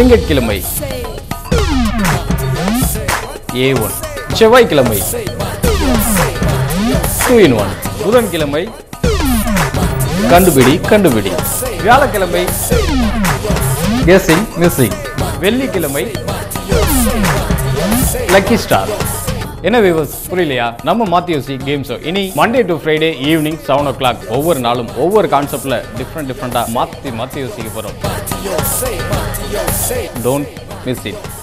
திங்கட்கிழமை. A one. செவ்வாய்க்கிழமை. Two in one. புதன்கிழமை. கண்டுபிடி கண்டுபிடி. வியாழக்கிழமை. Guessing missing. வெள்ளிக்கிழமை. Lucky star. என்ன வியூவர்ஸ் புரியலையா? நம்ம மாத்தி யோசி கேம் ஷோ. இனி Monday to Friday evening seven o'clock ஒவ்வொரு நாளும் ஒவ்வொரு கான்செப்ட்ல டிஃப்ரெண்ட் டிஃப்ரெண்ட்டாக மாற்றி மாற்றி யோசிக்க போகிறோம் Don't miss it.